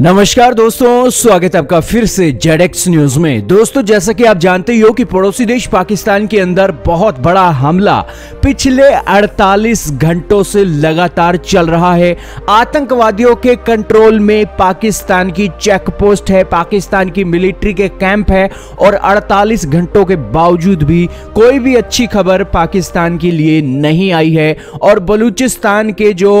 नमस्कार दोस्तों, स्वागत है आपका फिर से जेड एक्स न्यूज़ में। दोस्तों, जैसा कि आप जानते ही हो कि पड़ोसी देश पाकिस्तान के अंदर बहुत बड़ा हमला पिछले 48 घंटों से लगातार चल रहा है। आतंकवादियों के कंट्रोल में पाकिस्तान की चेक पोस्ट है, पाकिस्तान की मिलिट्री के कैंप है और 48 घंटों के बावजूद भी कोई भी अच्छी खबर पाकिस्तान के लिए नहीं आई है। और बलूचिस्तान के जो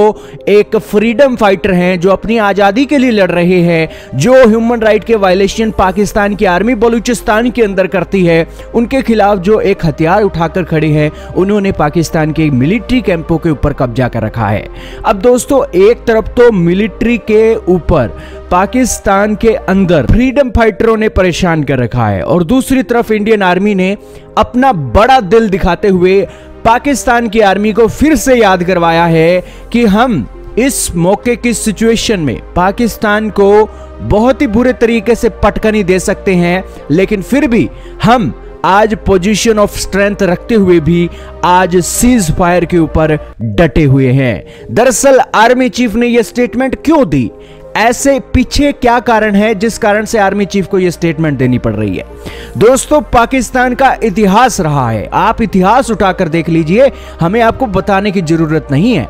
एक फ्रीडम फाइटर हैं, जो अपनी आज़ादी के लिए लड़ रहे रहे हैं। जो ह्यूमन राइट के वायलेशन पाकिस्तान की आर्मी बलूचिस्तान के अंदर करती है, उनके खिलाफ जो एक हथियार उठाकर खड़े हैं, उन्होंने पाकिस्तान के मिलिट्री कैंपों के ऊपर कब्जा कर रखा है। अब दोस्तों, एक तरफ़ तो मिलिट्री के ऊपर पाकिस्तान के अंदर फ्रीडम फाइटरों ने परेशान कर रखा है, और दूसरी तरफ़ इंडियन आर्मी ने अपना बड़ा दिल दिखाते हुए पाकिस्तान की आर्मी को फिर से याद करवाया है कि हम इस मौके की सिचुएशन में पाकिस्तान को बहुत ही बुरे तरीके से पटकनी दे सकते हैं, लेकिन फिर भी हम आज पोजीशन ऑफ़ स्ट्रेंथ रखते हुए भी आज सीज फायर के ऊपर डटे हुए हैं। दरअसल आर्मी चीफ ने यह स्टेटमेंट क्यों दी? ऐसे पीछे क्या कारण है जिस कारण से आर्मी चीफ को यह स्टेटमेंट देनी पड़ रही है? दोस्तों, पाकिस्तान का इतिहास रहा है। आप इतिहास उठाकर देख लीजिए, हमें आपको बताने की ज़रूरत नहीं है।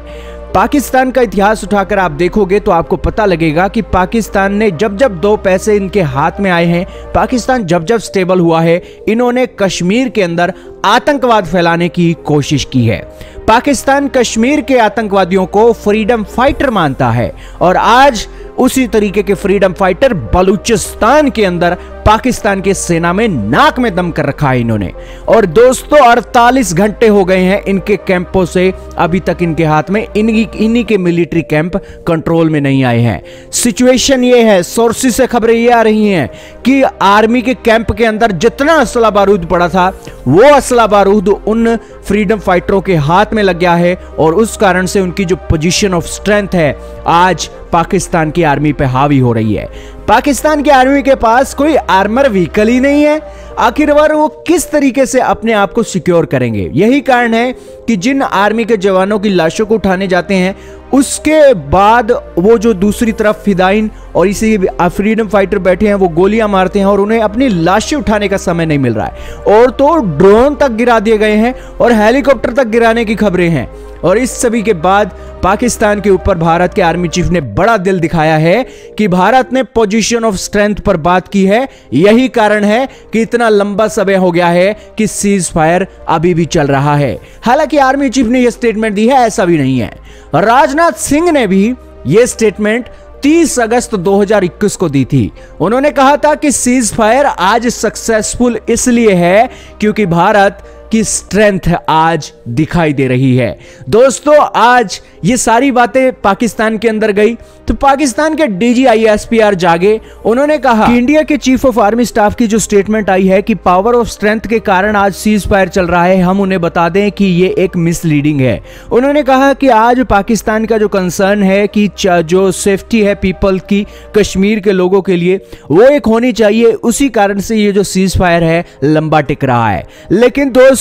पाकिस्तान का इतिहास उठाकर आप देखोगे तो आपको पता लगेगा कि पाकिस्तान ने जब जब दो पैसे इनके हाथ में आए हैं, पाकिस्तान जब जब स्टेबल हुआ है, इन्होंने कश्मीर के अंदर आतंकवाद फैलाने की कोशिश की है। पाकिस्तान कश्मीर के आतंकवादियों को फ्रीडम फाइटर मानता है और आज उसी तरीके के फ्रीडम फाइटर बलूचिस्तान के अंदर पाकिस्तान के सेना में नाक में दम कर रखा है इन्होंने। और दोस्तों 48 घंटे हो गए हैं इनके कैंपों से। अभी तक इनके हाथ में इन्हीं इन्हीं के मिलिट्री कैंप कंट्रोल में नहीं आए हैं। सिचुएशन ये है सोर्सेज से खबरें ये आ रही हैं कि आर्मी के कैंप के अंदर जितना असला बारूद पड़ा था, वो असला बारूद उन फ्रीडम फाइटरों के हाथ में लग गया है। और उस कारण से उनकी जो पोजीशन ऑफ़ स्ट्रेंथ है, आज पाकिस्तान की आर्मी पे हावी हो रही है। पाकिस्तान की आर्मी के पास कोई आर्मर व्हीकल ही नहीं है। आखिरकार वो किस तरीके से अपने आप को सिक्योर करेंगे? यही कारण है कि जिन आर्मी के जवानों की लाशों को उठाने जाते हैं, उसके बाद वो जो दूसरी तरफ़ फिदाइन और इसी फ्रीडम फाइटर बैठे हैं, वो गोलियाँ मारते हैं और उन्हें अपनी लाशें उठाने का समय नहीं मिल रहा है। और तो ड्रोन तक गिरा दिए गए हैं और हेलीकॉप्टर तक गिराने की खबरें हैं। और इस सभी के बाद पाकिस्तान के ऊपर भारत के आर्मी चीफ ने बड़ा दिल दिखाया है कि भारत ने पोजीशन ऑफ़ स्ट्रेंथ पर बात की है। यही कारण है कि इतना लंबा समय हो गया है कि सीज फायर अभी भी चल रहा है। हालाँकि आर्मी चीफ ने यह स्टेटमेंट दी है, ऐसा भी नहीं है। राजनाथ सिंह ने भी यह स्टेटमेंट 30 अगस्त 2021 को दी थी। उन्होंने कहा था कि सीज फायर आज सक्सेसफुल इसलिए है क्योंकि भारत की स्ट्रेंथ आज दिखाई दे रही है। दोस्तों, आज ये सारी बातें पाकिस्तान के अंदर गई। तो पाकिस्तान के डीजीआईएसपीआर जागे। उन्होंने कहा कि इंडिया के चीफ ऑफ़ आर्मी स्टाफ की जो स्टेटमेंट आई है कि पावर ऑफ़ स्ट्रेंथ के कारण आज सीज फायर चल रहा है, हम उन्हें बता दें कि ये एक मिसलीडिंग है। उन्होंने कहा कि आज पाकिस्तान का जो कंसर्न है कि जो सेफ्टी है पीपल की, कश्मीर के लोगों के लिए, वो एक होनी चाहिए। उसी कारण से ये जो सीज फायर है, लंबा टिक रहा है। लेकिन दोस्तों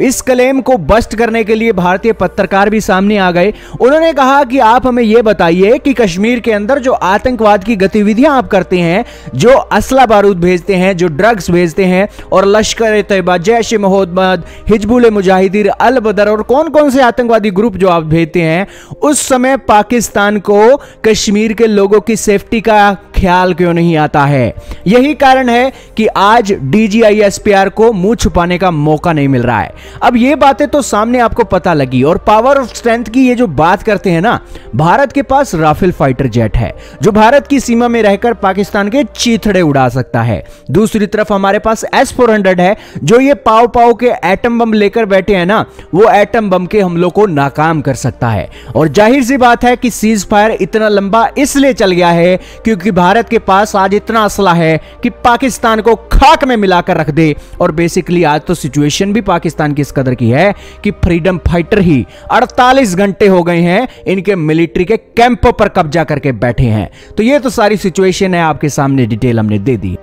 इस क्लेम को बस्ट करने के लिए भारतीय पत्रकार भी सामने आ गए। उन्होंने कहा कि आप हमें यह बताइए कि कश्मीर के अंदर जो आतंकवाद की गतिविधियाँ आप करते हैं, जो असला बारूद भेजते हैं, जो ड्रग्स भेजते हैं, और लश्कर ए तैयबा, जैश मोहम्मद, हिजबुल मुजाहिदीन, अल बदर, और कौन कौन से आतंकवादी ग्रुप जो आप भेजते हैं, उस समय पाकिस्तान को कश्मीर के लोगों की सेफ्टी का ख्याल क्यों नहीं आता है? यही कारण है कि आज डीजीआईएसपीआर को मुँह छुपाने का मौका नहीं मिल रहा है। अब ये बातें तो सामने आपको पता लगी और पावर ऑफ़ स्ट्रेंथ की ये जो बात करते हैं ना, भारत के पास राफेल फाइटर जेट है, जो भारत की सीमा में रहकर पाकिस्तान के चीथड़े उड़ा सकता है। दूसरी तरफ़ हमारे पास एस फोर है, जो ये पाव पाव के एटम बम लेकर बैठे हैं ना, वो एटम बम के हमलों को नाकाम कर सकता है। और ज़ाहिर सी बात है कि सीज फायर इतना लंबा इसलिए चल गया है क्योंकि भारत भारत के पास आज इतना असला है कि पाकिस्तान को खाक में मिलाकर रख दे। और बेसिकली आज तो सिचुएशन भी पाकिस्तान की इस कदर की है कि फ्रीडम फाइटर ही 48 घंटे हो गए हैं इनके मिलिट्री के कैंप पर कब्जा करके बैठे हैं। तो ये तो सारी सिचुएशन है, आपके सामने डिटेल हमने दे दी।